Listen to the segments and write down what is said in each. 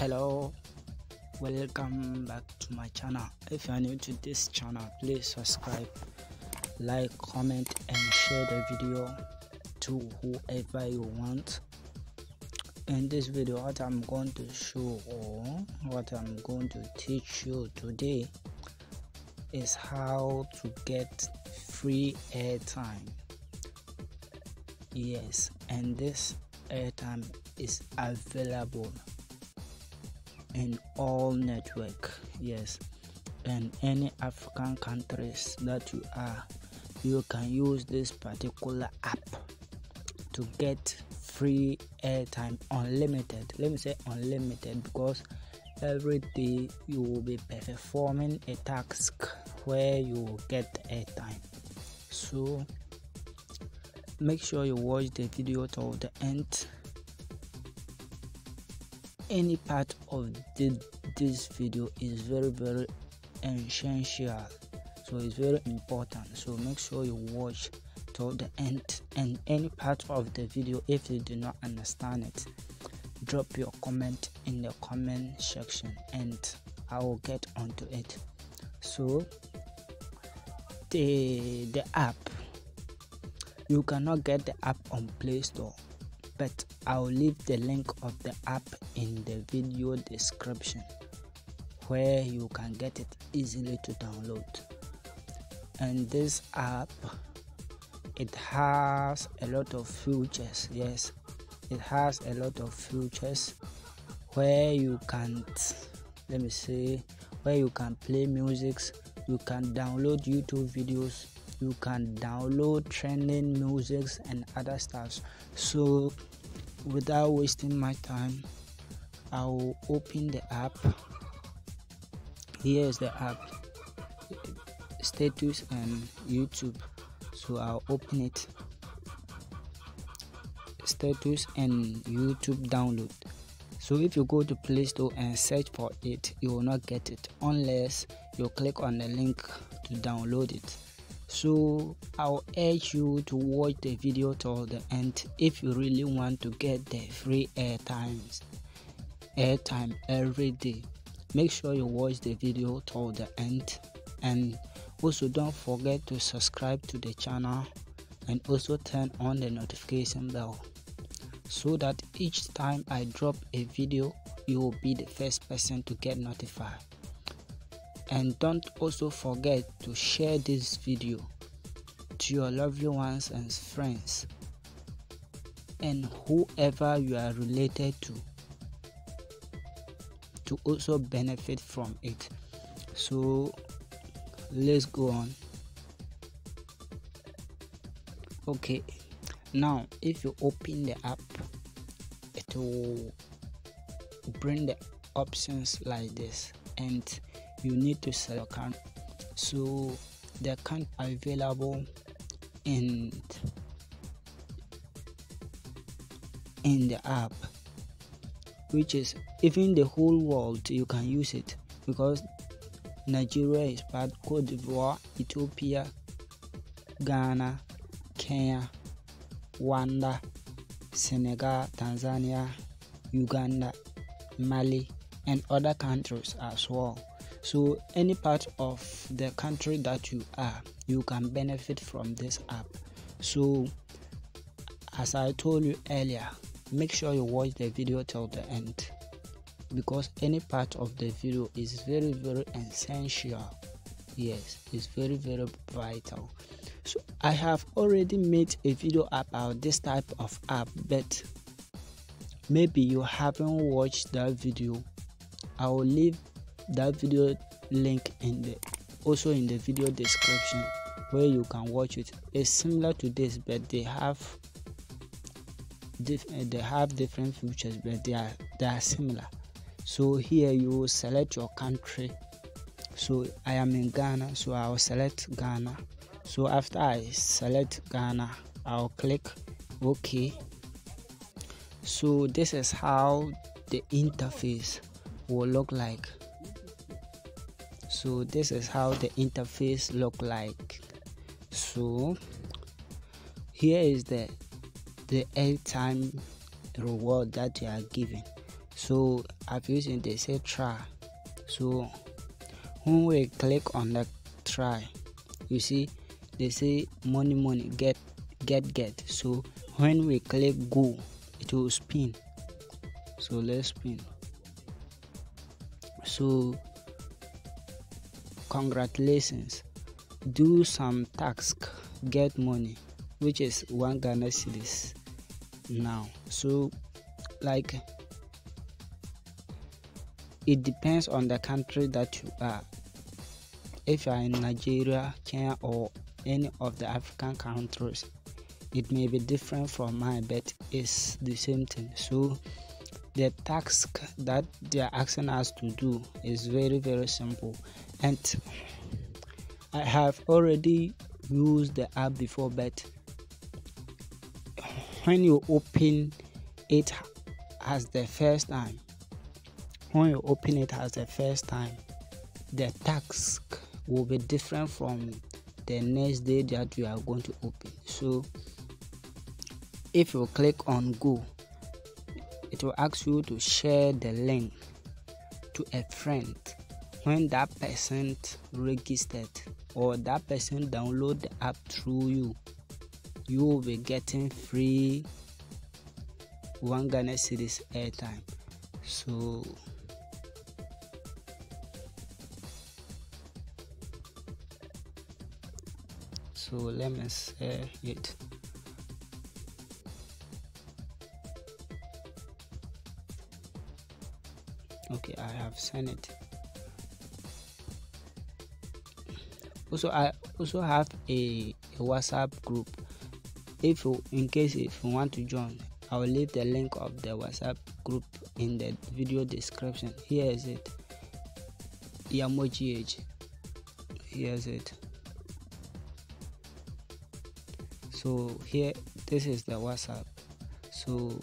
hello welcome back to my channel. If you are new to this channel please subscribe like comment and share the video to whoever you want. In this video what i'm going to show or what i'm going to teach you today is how to get free airtime. Yes and this airtime is available in all network yes. And any african countries that you are you can use this particular app to get free airtime unlimited. Let me say unlimited because every day you will be performing a task where you get airtime. So make sure you watch the video till the end any part of the, this video is very very essential. So it's very important. So make sure you watch till the end and any part of the video if you do not understand it drop your comment in the comment section and i will get onto it. So the the app you cannot get the app on play store but i'll leave the link of the app in the video description where you can get it easily to download. And this app it has a lot of features yes. It has a lot of features where you can let me say where you can play music you can download youtube videos you can download trending musics and other stuff so without wasting my time i will open the app. Here is the app status and youtube. So i'll open it. Status and youtube download. So if you go to play store and search for it you will not get it unless you click on the link to download it so i'll urge you to watch the video till the end if you really want to get the free air airtimes airtime every day. Make sure you watch the video till the end. And also don't forget to subscribe to the channel and also turn on the notification bell so that each time i drop a video you will be the first person to get notified and don't also forget to share this video to your lovely ones and friends and whoever you are related to to also benefit from it. So let's go on. Okay now if you open the app it will bring the options like this. And you need to select account so the account available in in the app which is even the whole world you can use it. Because nigeria is part cote d'ivoire ethiopia ghana kenya rwanda senegal tanzania uganda mali and other countries as well so any part of the country that you are you can benefit from this app. So as i told you earlier make sure you watch the video till the end. Because any part of the video is very very essential. Yes it's very very vital. So i have already made a video about this type of app but maybe you haven't watched that video. I will leave that video link in the also in the video description where you can watch it. It's similar to this but they have uh, they have different features but they are they are similar. So here you select your country. So i am in ghana so i'll select ghana. So after i select ghana i'll click ok. So this is how the interface will look like so this is how the interface look like. So here is the the airtime reward that you are given so i've used it they say try. So when we click on the try you see they say money money get get get. So when we click go it will spin. So let's spin. So congratulations. Do some task get money which is one ghana cedis now. So like it depends on the country that you are. If you are in nigeria kenya or any of the african countries it may be different from mine but it's the same thing. So the task that they are asking us to do is very very simple and i have already used the app before but when you open it as the first time when you open it as the first time the task will be different from the next day that you are going to open. So if you click on go it will ask you to share the link to a friend when that person registered or that person download the app through you you will be getting free one Ghana cedis airtime. So so let me say it. Okay i have sent it also i also have a, a whatsapp group. If you in case if you want to join i will leave the link of the whatsapp group in the video description. Here is it. Yambo GH here is it. So here this is the whatsapp. So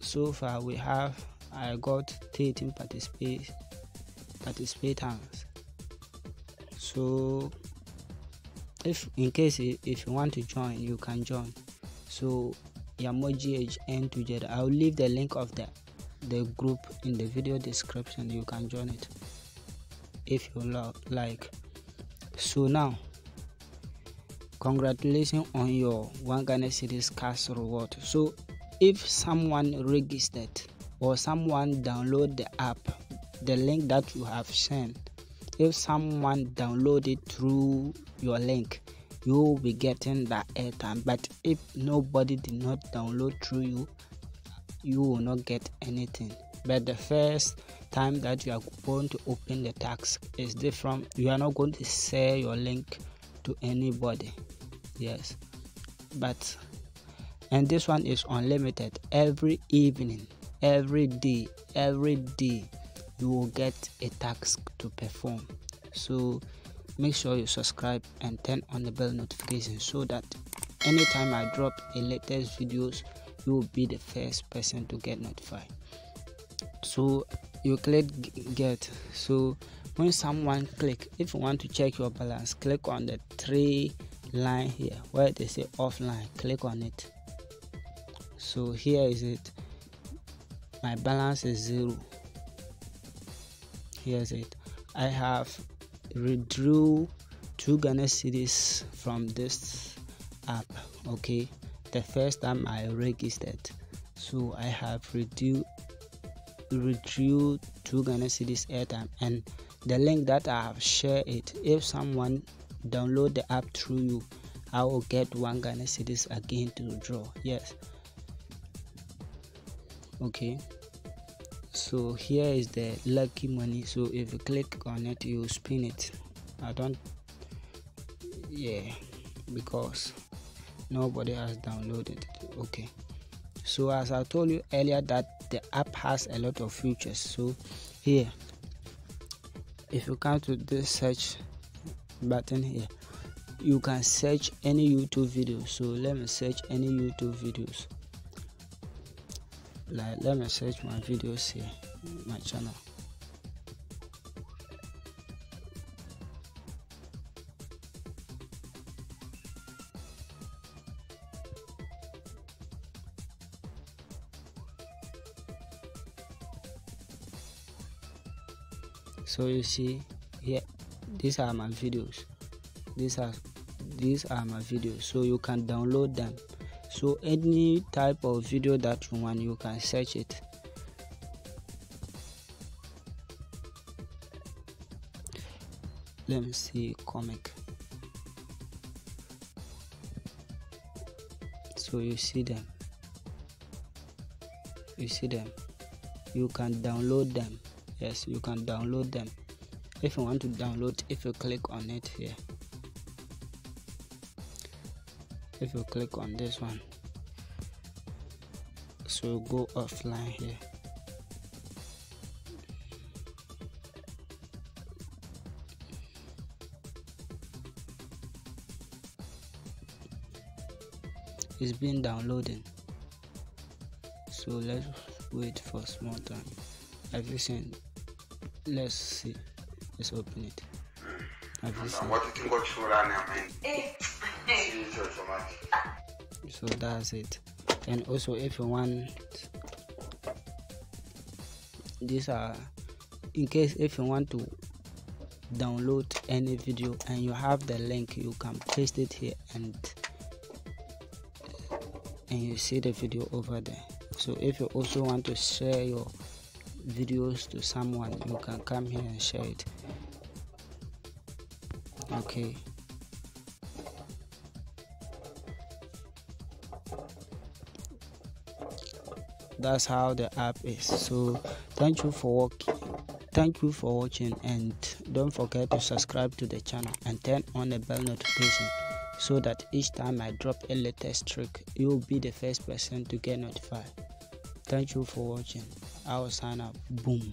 so far we have I got 13 participate participants. So if in case if you want to join, you can join. So Yamoji and together. I'll leave the link of the the group in the video description. You can join it if you like. So now congratulations on your one Ghana cash reward. So if someone registered or someone download the app the link that you have sent if someone download it through your link you will be getting that airtime. But if nobody did not download through you you will not get anything. But the first time that you are going to open the task is different. You are not going to share your link to anybody. Yes. But and this one is unlimited. Every evening every day every day you will get a task to perform. So make sure you subscribe and turn on the bell notification so that anytime i drop a latest videos you will be the first person to get notified. So you click get. So when someone click if you want to check your balance click on the three line here where they say offline. Click on it. So here is it. My balance is zero here's it. I have withdrew two ghana cedis from this app okay? The first time i registered. So i have redrew withdrew two ghana cedis airtime. And the link that i have shared it if someone download the app through you i will get one ghana cedis again to draw yes. Okay so here is the lucky money. So if you click on it you spin it. I don't yeah because nobody has downloaded it. Okay. So as i told you earlier that the app has a lot of features. So here if you come to this search button here you can search any youtube video. So let me search any youtube videos like let me search my videos here my channel. So you see here these are my videos. These are these are my videos. So you can download them so any type of video that you want you can search it. Let me see comic. So you see them. You see them. You can download them. Yes you can download them. If you want to download if you click on it here if you click on this one so go offline here. It's been downloading. So let's wait for small time. Have you seen let's see. Let's open it. Have you seen so that's it. And also if you want these are in case if you want to download any video and you have the link you can paste it here and and you see the video over there. So if you also want to share your videos to someone you can come here and share it. Okay that's how the app is. So thank you for thank you for watching and don't forget to subscribe to the channel and turn on the bell notification so that each time i drop a latest trick you will be the first person to get notified. Thank you for watching. I will sign up. Boom